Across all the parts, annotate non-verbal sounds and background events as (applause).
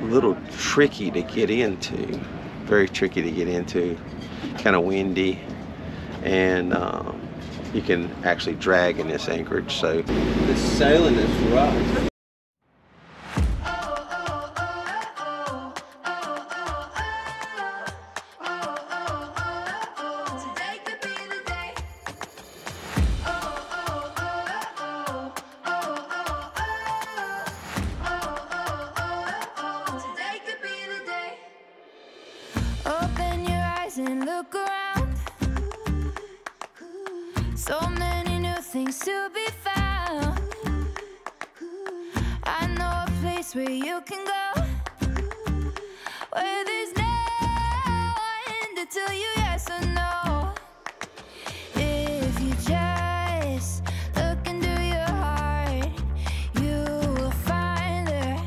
little tricky to get into. Very tricky to get into. Kind of windy. And um, you can actually drag in this anchorage. So the sailing is rough. Place where you can go. Where there's no one to tell you yes or no. If you just look into your heart, you will find there.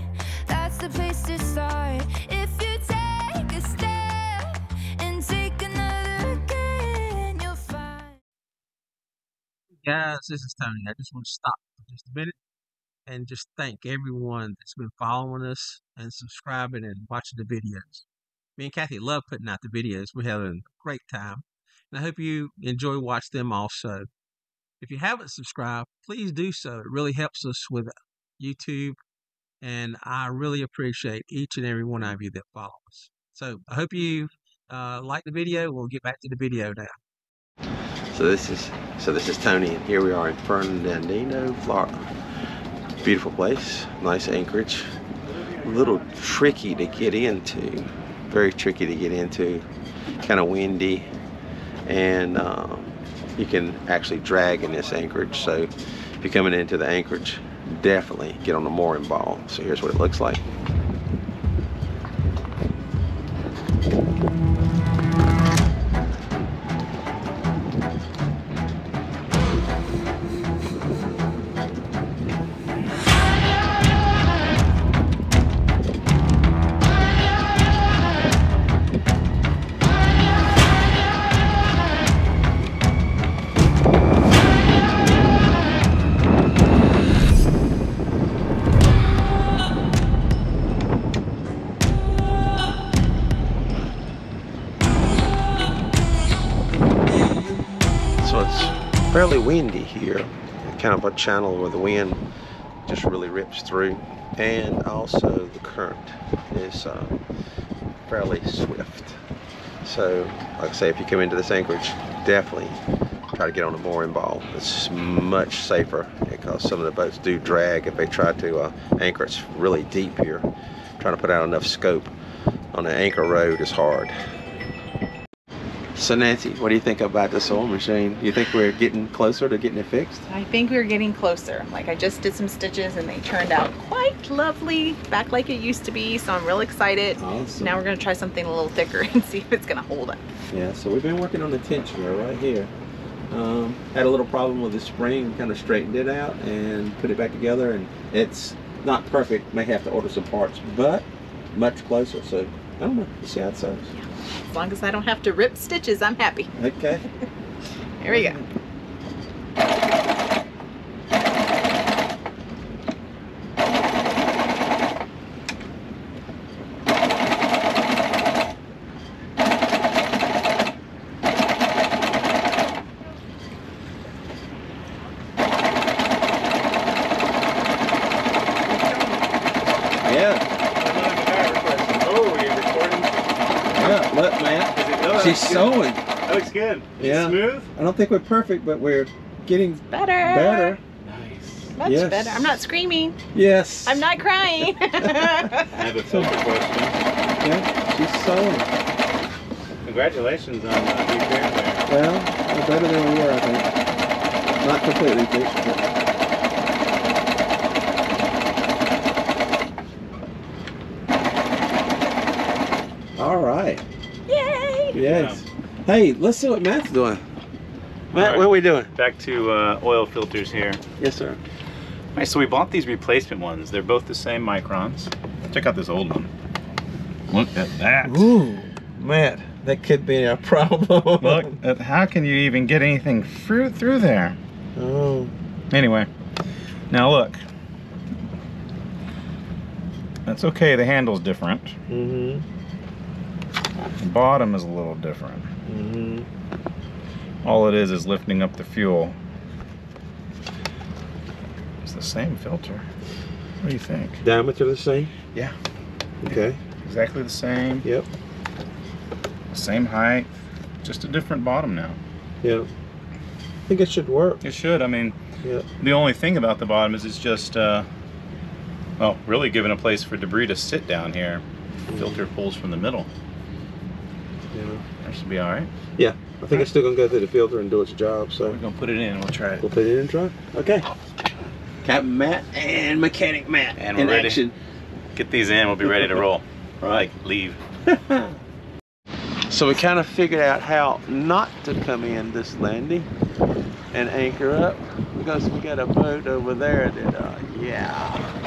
That's the place to start. If you take a step and take another again, you'll find. guys, this is Tony. I just want to stop for just a minute and just thank everyone that's been following us and subscribing and watching the videos. Me and Kathy love putting out the videos. We're having a great time. And I hope you enjoy watch them also. If you haven't subscribed, please do so. It really helps us with YouTube. And I really appreciate each and every one of you that follow us. So I hope you uh, like the video. We'll get back to the video now. So this is so this is Tony, and here we are in Fernandina, Florida. Beautiful place, nice anchorage. A little tricky to get into, very tricky to get into. Kind of windy, and um, you can actually drag in this anchorage. So if you're coming into the anchorage, definitely get on the mooring ball. So here's what it looks like. Windy here, kind of a channel where the wind just really rips through, and also the current is uh, fairly swift. So, like I say, if you come into this anchorage, definitely try to get on a mooring ball. It's much safer because some of the boats do drag if they try to uh, anchor. It's really deep here. Trying to put out enough scope on an anchor rode is hard. So Nancy, what do you think about the sewing machine? Do you think we're getting closer to getting it fixed? I think we're getting closer. Like I just did some stitches and they turned out quite lovely, back like it used to be. So I'm real excited. Awesome. Now we're gonna try something a little thicker (laughs) and see if it's gonna hold up. Yeah, so we've been working on the tensioner right here. Um, had a little problem with the spring, kind of straightened it out and put it back together, and it's not perfect. May have to order some parts, but much closer. So I don't know. We'll see how it sews. As long as I don't have to rip stitches, I'm happy. Okay. Here we go. Yeah. Oh, are you recording? Yeah. Look, Matt. Is it, oh, She's that's good. sewing. That looks good. Yeah. Smooth? I don't think we're perfect, but we're getting Better. better. Nice. Much Yes. better. I'm not screaming. Yes. I'm not crying. (laughs) I have a filter question. Yeah, she's sewing. Congratulations on uh, repairing there. Well, we're better than we were, I think. Not completely fixed, but all right. Yay! Yes. Hey, let's see what Matt's doing. Matt, right. what are we doing? Back to uh, oil filters here. Yes, sir. All right, so we bought these replacement ones. They're both the same microns. Check out this old one. Look at that. Ooh, Matt, that could be a (laughs) problem. Look at how can you even get anything through through there? Oh, Anyway, now look. That's okay. The handle's different. Mm-hmm. The bottom is a little different. Mm-hmm. All it is is lifting up the fuel. It's the same filter. What do you think? Diameter the same? Yeah. Okay. Exactly the same. Yep. Same height. Just a different bottom now. Yeah. I think it should work. It should. I mean, Yep. the only thing about the bottom is it's just, uh, well, really giving a place for debris to sit down here. Filter pulls from the middle. Yeah. That should be all right. Yeah. I think it's still gonna go through the filter and do its job. So We're gonna put it in. And we'll try it. we'll put it in and try. Okay. Captain Matt and Mechanic Matt And in we're ready. action. Get these in. We'll be ready to roll. (laughs) Like leave. So we kind of figured out how not to come in this landing and anchor up because we got a boat over there that, uh, yeah,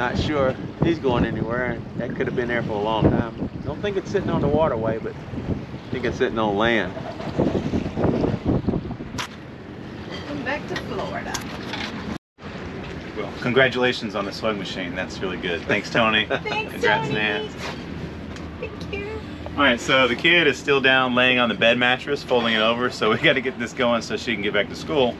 not sure he's going anywhere. and That could have been there for a long time. Don't think it's sitting on the waterway, but I think it's sitting on land. Welcome back to Florida. Well, congratulations on the swing machine. That's really good. Thanks, Tony. (laughs) Thanks, Congrats, Tony. Nan. Thank you. All right, so the kid is still down laying on the bed mattress, folding it over. So we got to get this going so she can get back to school.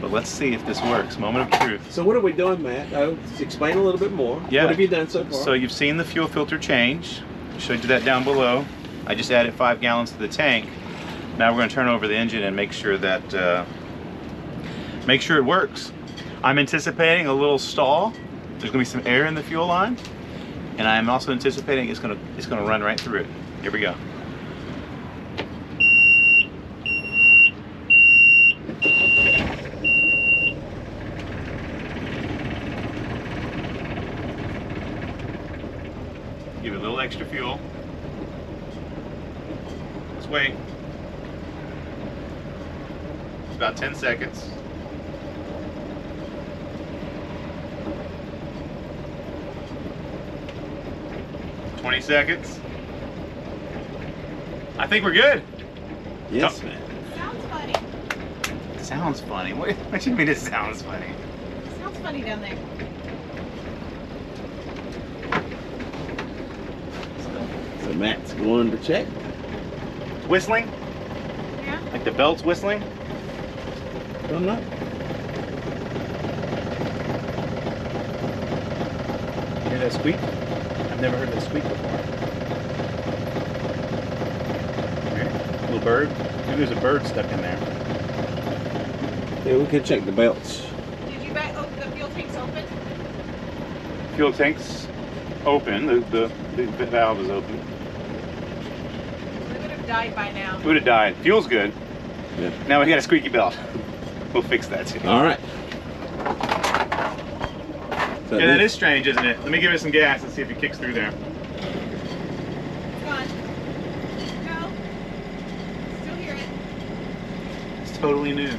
But let's see if this works. Moment of truth. So what are we doing, Matt? I'll explain a little bit more. Yeah. What have you done so far? So you've seen the fuel filter change. Showed you that down below. I just added five gallons to the tank. Now we're going to turn over the engine and make sure that uh, make sure it works. I'm anticipating a little stall. There's going to be some air in the fuel line, and I'm also anticipating it's going to it's going to run right through it. Here we go. Give it a little extra fuel. Let's wait. It's about 10 seconds. Twenty seconds. I think we're good. yes, Oh. man. Sounds funny. Sounds funny. What, what do you mean it sounds funny? Sounds funny down there. So Matt's going to check. Whistling? Yeah. Like the belt's whistling? Don't know. Hear that squeak? I've never heard that squeak before. Here, little bird. Maybe there's a bird stuck in there. Yeah, we can check the belts. Did you back open the fuel tanks open? Fuel tank's open. The, the, the valve is open. We would have died by now. It would have died. Fuel's good. Yeah. Now we got a squeaky belt. (laughs) We'll fix that too. All right. So Yeah, that this- is strange, isn't it? Let me give it some gas and see if it kicks through there. It's gone. No. Still hear it. It's totally new.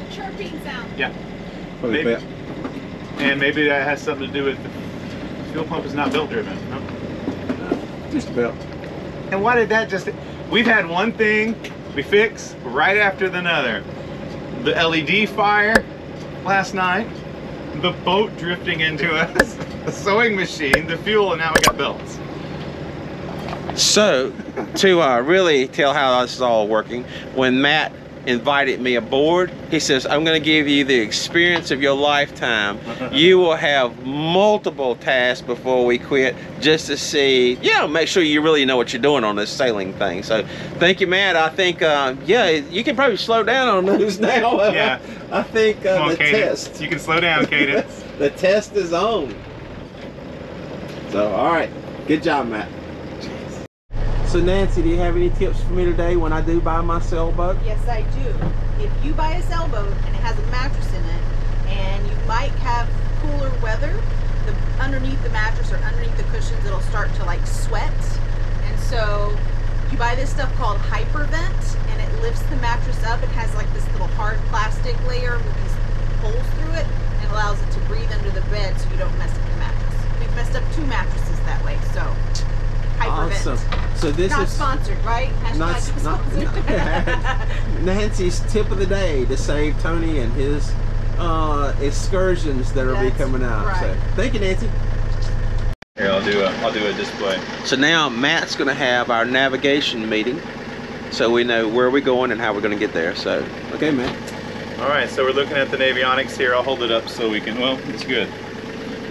It's a chirping sound. Yeah. probably maybe- And maybe that has something to do with the fuel pump is not belt driven. No? Just a belt. And why did that just? We've had one thing we fix right after the other. The LED fire last night, the boat drifting into us, (laughs) the sewing machine, the fuel, and now we got belts. So, to uh, really tell how this is all working, when Matt invited me aboard, he says, I'm going to give you the experience of your lifetime. you will have multiple tasks before we quit just to see, yeah, make sure you really know what you're doing on this sailing thing. So, thank you, Matt. I think, uh, yeah, you can probably slow down on those (laughs) now. Yeah. I think uh, on, the Cadence. test. You can slow down, Cadence. (laughs) the test is on. So, all right. Good job, Matt. So, Nancy, do you have any tips for me today when I do buy my sailboat? Yes, I do. If you buy a sailboat and it has a mattress in it, and you might have cooler weather, the underneath the mattress or underneath the cushions, it'll start to like sweat. And so you buy this stuff called Hypervent, and it lifts the mattress up. It has like this little hard plastic layer with these holes through it, and allows it to breathe under the bed so you don't mess up the mattress. We've messed up two mattresses that way, so Hypervent. Awesome. So this Not is sponsored, right? Hashtag not, not, sponsored. (laughs) Nancy's tip of the day to save Tony and his uh, excursions that'll be coming out. right. So thank you, Nancy. Here, I'll do a, I'll do a display. So now Matt's going to have our navigation meeting, so we know where we're going and how we're going to get there. So okay, Matt. All right, so we're looking at the Navionics here. I'll hold it up so we can, well, it's good.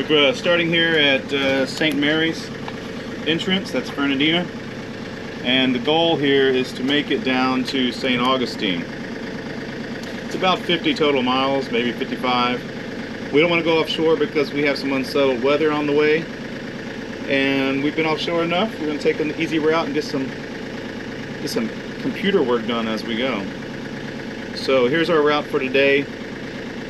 We're uh, starting here at uh, St. Mary's entrance, that's Fernandina. And the goal here is to make it down to St. Augustine. It's about 50 total miles, maybe 55. We don't want to go offshore because we have some unsettled weather on the way. And we've been offshore enough. We're going to take an easy route and get some, get some computer work done as we go. So here's our route for today.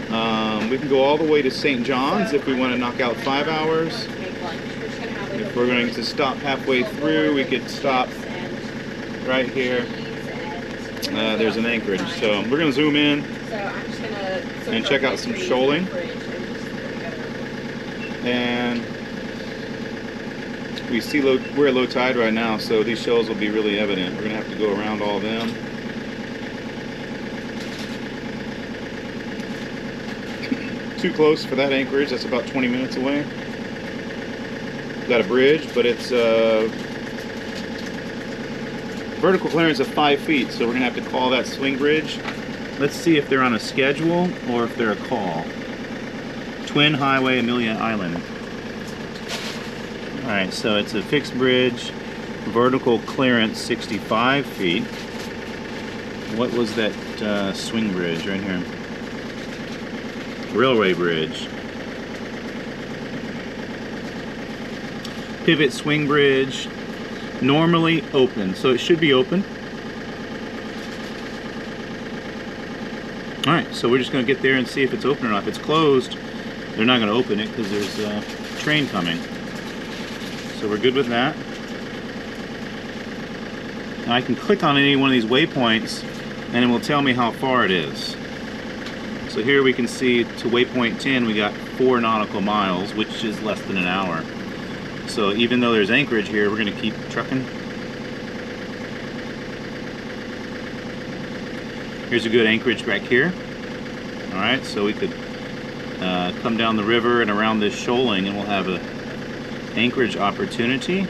Um, we can go all the way to St. John's if we want to knock out five hours. We're going to stop halfway through, we could stop right here. Uh, there's an anchorage. So we're going to zoom in and check out some shoaling. and we see low, we're at low tide right now, so these shoals will be really evident. We're going to have to go around all of them. (coughs) Too close for that anchorage. That's about 20 minutes away. Got a bridge, but it's uh, vertical clearance of five feet, so we're gonna have to call that swing bridge. Let's see if they're on a schedule or if they're a call. Twin Highway Amelia Island. All right, so it's a fixed bridge, vertical clearance 65 feet. What was that uh, swing bridge right here? Railway bridge. Pivot swing bridge, normally open, so it should be open. All right, so we're just gonna get there and see if it's open or not. If it's closed, they're not gonna open it because there's a train coming. So we're good with that. Now I can click on any one of these waypoints and it will tell me how far it is. So here we can see to waypoint 10 we got four nautical miles, which is less than an hour. So even though there's anchorage here, we're gonna keep trucking. Here's a good anchorage back here. All right, so we could uh, come down the river and around this shoaling and we'll have a anchorage opportunity.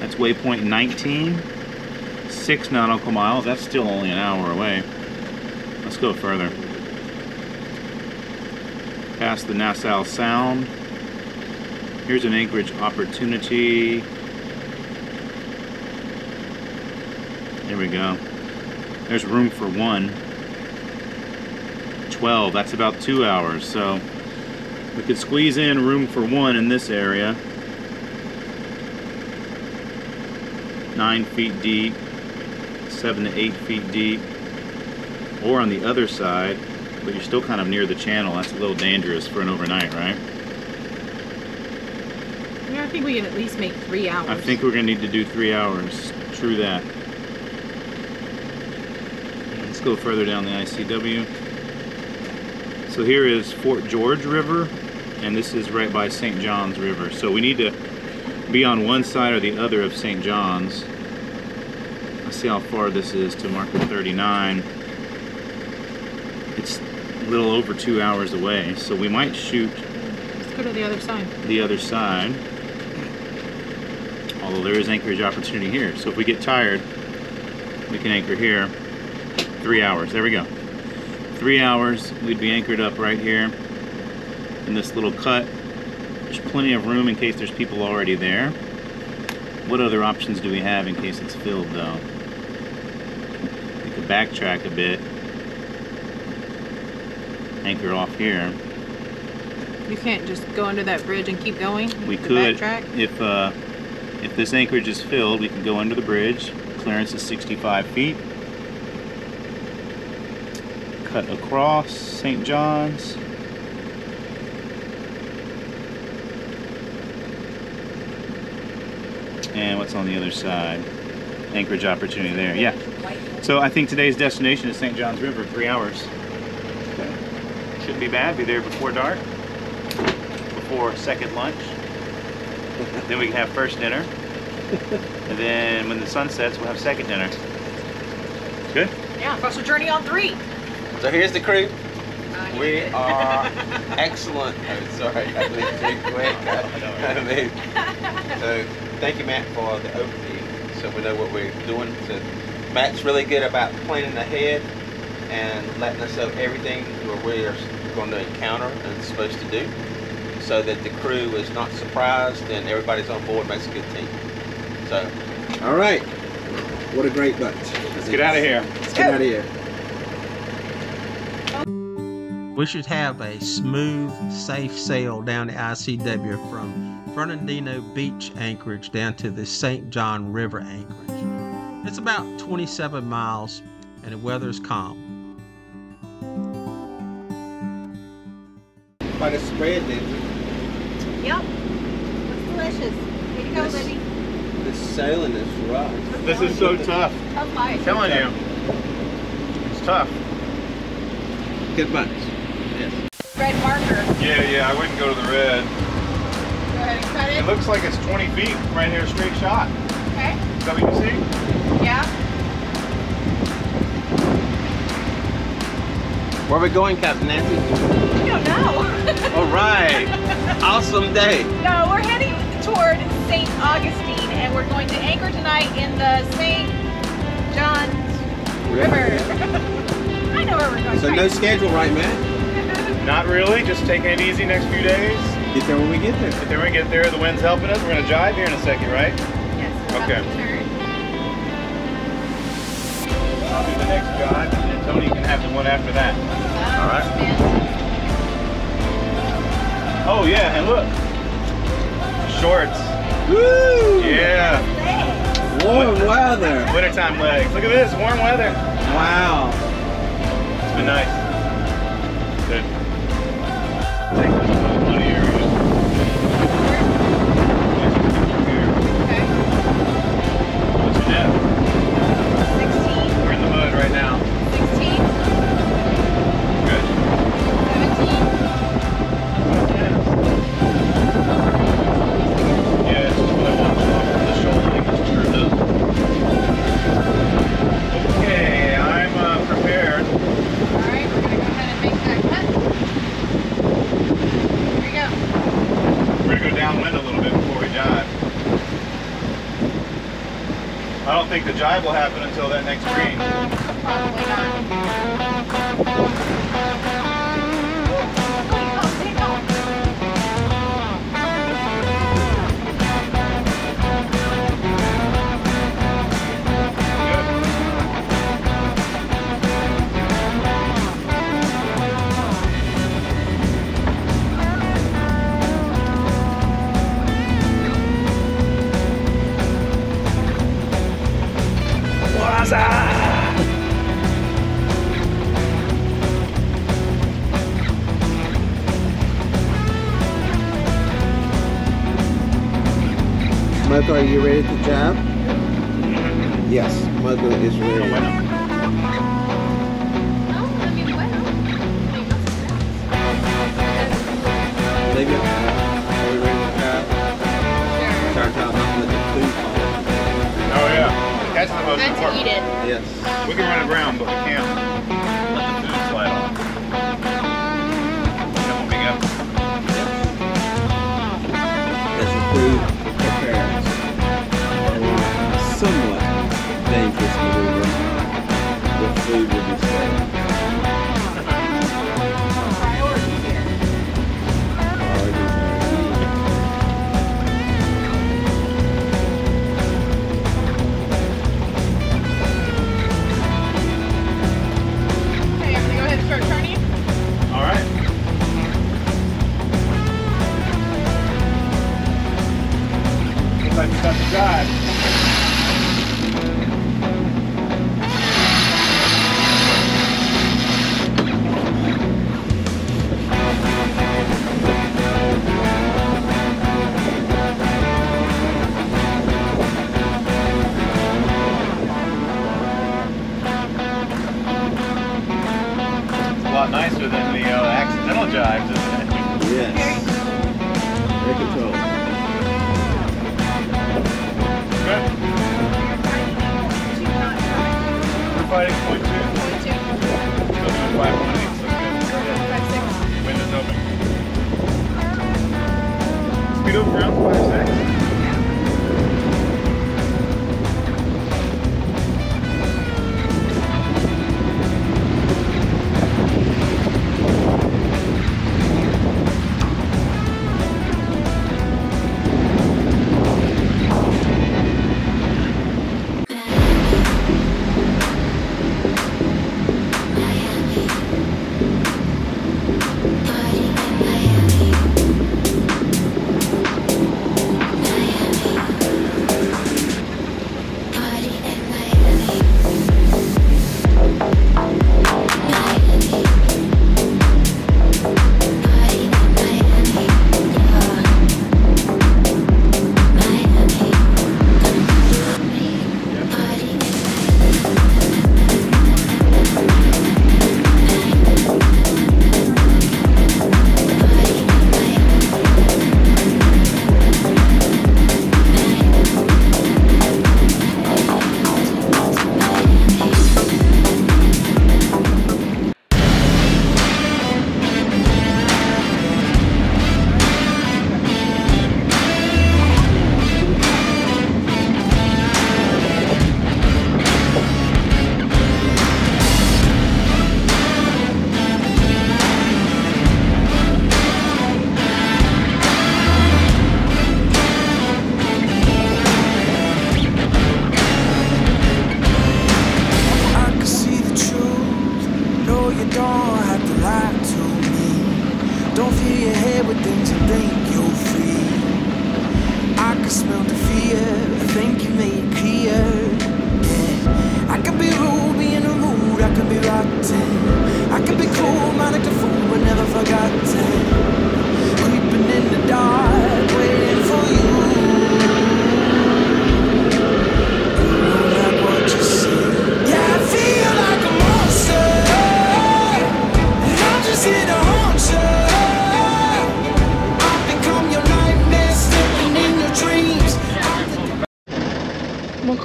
That's waypoint 19, six nautical miles. That's still only an hour away. Let's go further. Past the Nassau Sound. Here's an anchorage opportunity. There we go. There's room for one. 12, that's about two hours. So we could squeeze in room for one in this area. Nine feet deep, seven to eight feet deep. Or on the other side, but you're still kind of near the channel. That's a little dangerous for an overnight, right? I think we can at least make three hours. I think we're gonna need to do three hours. True that. Let's go further down the ICW. So here is Fort George River, and this is right by St. John's River. So we need to be on one side or the other of St. John's. Let's see how far this is to marker 39. It's a little over two hours away, so we might shoot Let's go to the other side. the other side. Although there is anchorage opportunity here. So if we get tired, we can anchor here. Three hours. There we go. Three hours. We'd be anchored up right here in this little cut. There's plenty of room in case there's people already there. What other options do we have in case it's filled though? We could backtrack a bit. Anchor off here. You can't just go under that bridge and keep going. We could, backtrack. if uh, if this anchorage is filled, we can go under the bridge. Clearance is 65 feet. Cut across St. John's. And what's on the other side? Anchorage opportunity there. Yeah. So I think today's destination is St. John's River, three hours. Shouldn't be bad. Be there before dark before second lunch. Then we can have first dinner. and then when the sun sets, we'll have second dinner. Good? Yeah, across the journey on three. So here's the crew. time. We are (laughs) excellent. Oh, sorry, I moved too quick. (laughs) I moved. So, thank you, Matt, for the overview, so we know what we're doing. So, Matt's really good about planning ahead and letting us know everything where we are going to encounter and supposed to do, so that the crew is not surprised and everybody's on board. Makes a good team. So, all right. What a great bunch. Let's get out of here. Let's get out of here. We should have a smooth, safe sail down the ICW from Fernandina Beach anchorage down to the St. John River anchorage. It's about 27 miles and the weather's calm. Quite a spread, did Yep. It's delicious. Way to go, Yes. Libby. This sailing is rough. This is so tough. Tough life. I'm telling you. It's tough. Good bunch. Red marker. Yeah, yeah, I wouldn't go to the red. Go ahead and cut It it. looks like it's 20 feet right here, straight shot. Okay. Is that what you see? Yeah. Where are we going, Captain Nancy? I don't know. (laughs) All right. awesome day. no, we're heading toward St. Augustine and we're going to anchor tonight in the St. John's River. (laughs) I know where we're going. So no schedule, right, man? (laughs) Not really, just taking it easy next few days. Get there when we get there. But then we get there, the wind's helping us. We're gonna jibe here in a second, right? Yes, Okay. I'll do the next jive, and then Tony can have the one after that. All right. Oh yeah, and look, shorts. Woo! Yeah, Warm weather. wintertime legs. Look at this, warm weather. Wow. It's been nice. Good. Jive will happen until that next green. Marco, are you ready to jab? Yes, Marco is ready. bueno. No, I bueno. Olivia, are we ready to jab? Start out not let the food. Oh yeah, that's the most That's important. eat it. Yes. We can run aground, but we can't like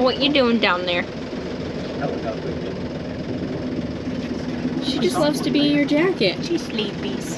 what you doing down there? She just loves to be in your jacket. She's sleepy.